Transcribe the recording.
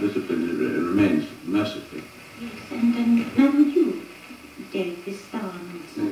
discipline remains massively. Yes, and, and now you gave this dance.